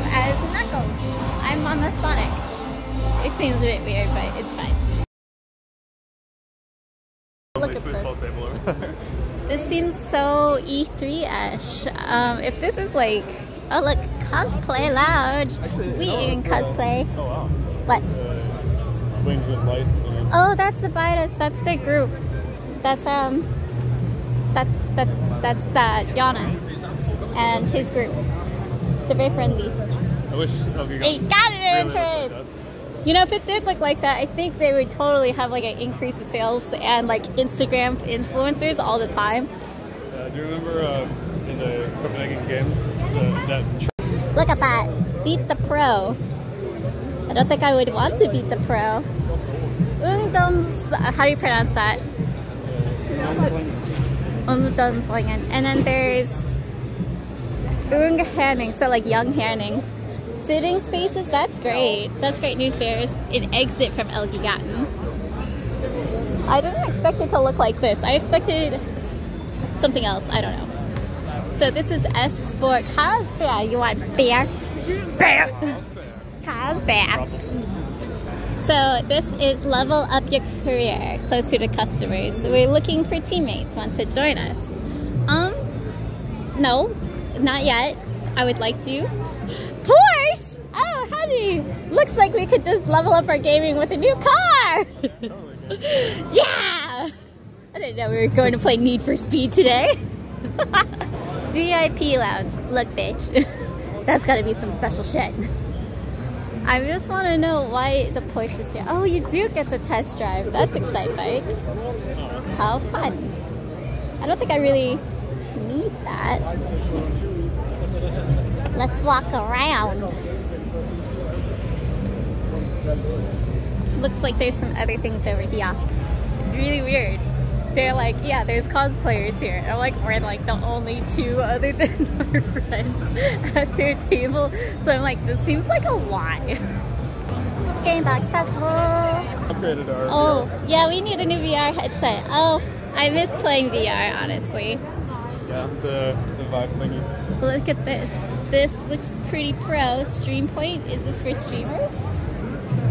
as Knuckles. I'm Mama Sonic. It seems a bit weird, but it's fine. Look at this. This seems so E3-ish. Um, if this is like, oh look, cosplay lounge. We in cosplay. Oh wow. What? Uh, wings with light. Oh, that's the Bitus. That's their group. That's um, that's that's that's uh, Giannis and his group. They're very friendly. I wish LG got They got it really in looked like trade. You know, if it did look like that, I think they would totally have like an increase in sales and like Instagram influencers all the time. Uh, do you remember uh, in the Copenhagen Games the, that Look at that. Beat the pro. I don't think I would want to beat the pro. Ungdoms, how do you pronounce that? Ungdomslingen. And then there's Ung Herning, so like young Hanning. Sitting spaces, that's great. That's great news bears. An exit from Elgiganten. I didn't expect it to look like this. I expected something else. I don't know. So this is S Sport Cosbear. You want bear? Bear. Cosbear. So this is level up your career closer to customers. So we're looking for teammates. Want to join us? Um, no, not yet. I would like to. Porsche! Oh, honey! Looks like we could just level up our gaming with a new car! yeah! I didn't know we were going to play Need for Speed today. VIP lounge. Look, bitch. That's gotta be some special shit. I just want to know why the Porsche is here. Oh, you do get to test drive. That's Excitebike. How fun. I don't think I really need that. Let's walk around. Looks like there's some other things over here. It's really weird. They're like, yeah, there's cosplayers here. And I'm like, we're like the only two other than our friends at their table. So I'm like, this seems like a lot. Game Box Festival. upgraded our Oh, yeah, we need a new VR headset. Oh, I miss playing VR, honestly. Yeah the the Vive thingy. Look at this. This looks pretty pro. Stream Point. Is this for streamers?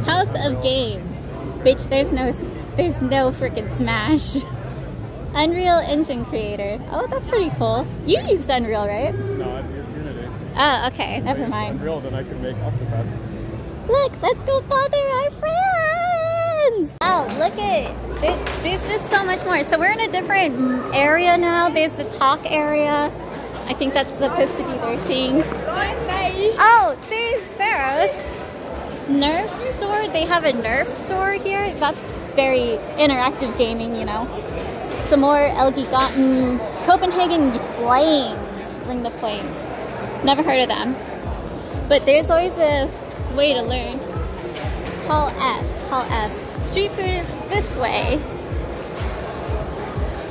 House of Games. Bitch, there's no there's no freaking Smash. Unreal Engine Creator. Oh, that's pretty cool. You used Unreal, right? No, I've used Unity. Oh, okay. Never mind. Unreal, then I can make Octopath. Look, let's go bother our Oh, look at there's, there's just so much more. So we're in a different area now. There's the talk area. I think that's supposed to be their thing. Oh, there's Pharaoh's Nerf store. They have a Nerf store here. That's very interactive gaming, you know. Some more Elgiganten Copenhagen Flames. Bring the flames. Never heard of them. But there's always a way to learn. Hall F. F. Street food is this way.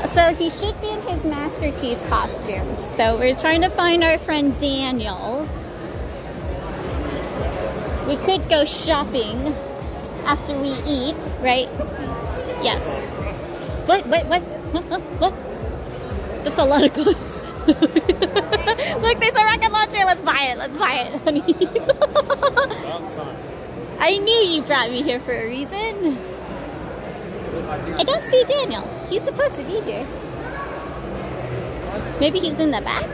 So he should be in his Master Chief costume. So we're trying to find our friend Daniel. We could go shopping after we eat, right? Yes. What? What? What? What? What? what? That's a lot of goods. Look, there's a rocket launcher. Let's buy it. Let's buy it, honey. I knew you brought me here for a reason. I don't see Daniel. He's supposed to be here. Maybe he's in the back?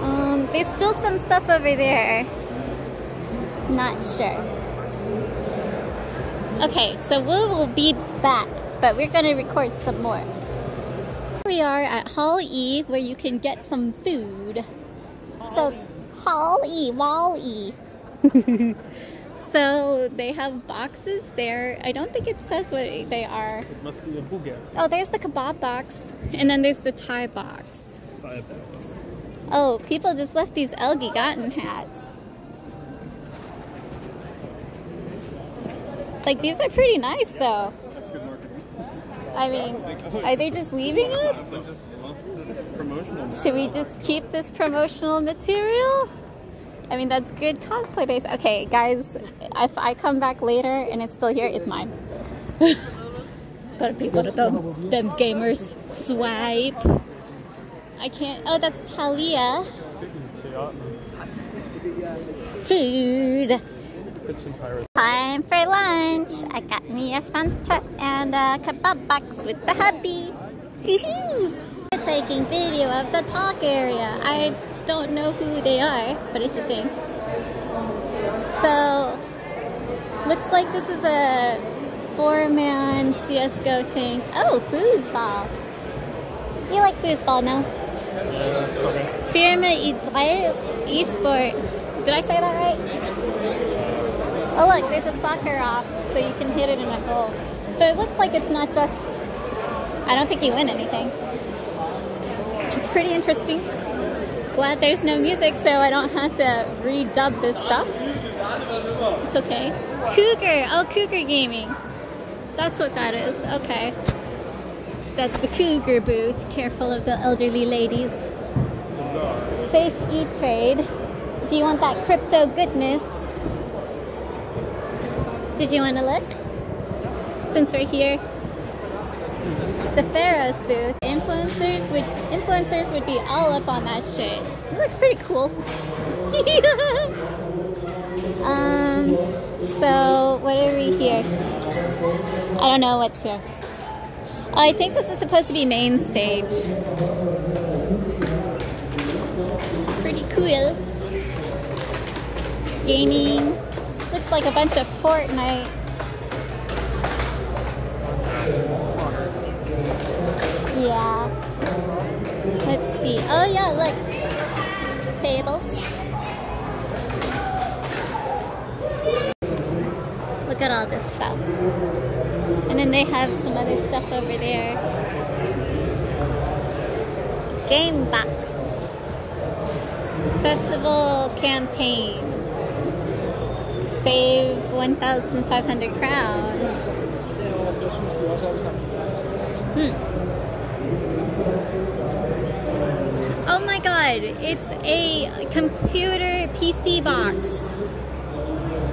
Um, there's still some stuff over there. Not sure. Okay, so we will be back, but we're gonna record some more. We are at Hall E, where you can get some food. So, Hall E, Wall E. So they have boxes there. I don't think it says what they are. It must be a booger. Oh, there's the kebab box, and then there's the Thai box. Five bucks. Oh, people just left these Elgiganten hats. Like these are pretty nice though. That's good marketing. I mean, are they just leaving it? So just promotional. Should we just keep this promotional material? I mean, that's good cosplay base. Okay, guys, if I come back later and it's still here, it's mine. Gotta be one of them, them gamers. Swipe. I can't. Oh, that's Talia. Food. Time for lunch. I got me a Fanta and a kebab box with the hubby. We're taking video of the talk area. I don't know who they are, but it's a thing. So, looks like this is a four-man CSGO thing. Oh, foosball. You like foosball, no? Yeah, it's okay. Firma Esport. Did I say that right? Oh look, there's a soccer off, so you can hit it in a goal. So it looks like it's not just, I don't think you win anything. It's pretty interesting. Glad there's no music, so I don't have to redub this stuff. It's okay. Cougar, oh Cougar Gaming. That's what that is, okay. That's the Cougar booth. Careful of the elderly ladies. Safe E-Trade. If you want that crypto goodness, did you want to look? Since we're here. The Pharaoh's booth. Influencers would influencers would be all up on that shit. It looks pretty cool. um so what are we here? I don't know what's here. Oh, I think this is supposed to be main stage. Pretty cool. Gaming. Looks like a bunch of Fortnite. Yeah. Let's see. Oh yeah, look. Tables. Look at all this stuff. And then they have some other stuff over there. Game box. Festival campaign save 1,500 crowns. Hmm. Oh my god, it's a computer PC box.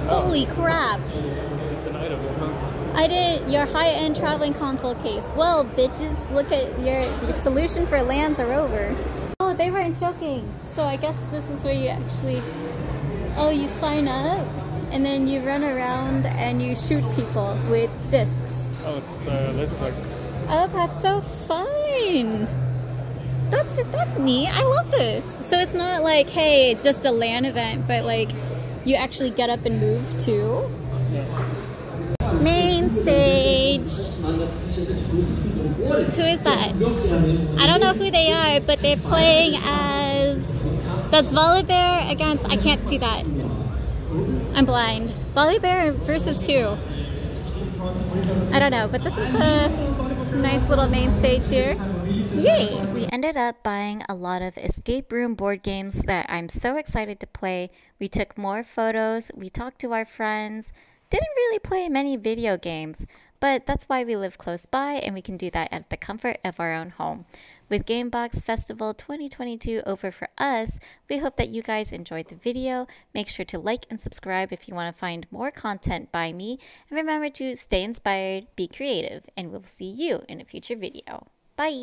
Holy crap. It's an item, huh? I did your high-end traveling console case. Well, bitches, look at your your solution for lands are over. Oh, they weren't joking. So I guess this is where you actually Oh, you sign up and then you run around and you shoot people with discs. Oh, it's uh, laser tag. Oh, that's so fun. That's that's neat. I love this. So it's not like, hey, just a LAN event, but like you actually get up and move too. Main stage. Who is that? I don't know who they are, but they're playing as that's Volibear against I can't see that. I'm blind. Volibear versus who? I don't know, but this is a nice little main stage here. Yay! We ended up buying a lot of escape room board games that I'm so excited to play. We took more photos, we talked to our friends, didn't really play many video games, but that's why we live close by and we can do that at the comfort of our own home. With Gamebox Festival 2022 over for us, we hope that you guys enjoyed the video. Make sure to like and subscribe if you want to find more content by me. And remember to stay inspired, be creative, and we'll see you in a future video. Bye!